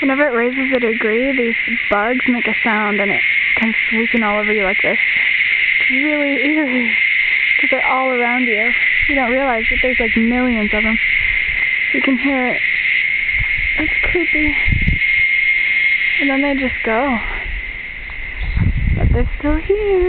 Whenever it raises a degree, these bugs make a sound and it comes swooping all over you like this. It's really eerie because they're all around you. You don't realize that there's like millions of them. You can hear it. It's creepy. And then they just go. But they're still here.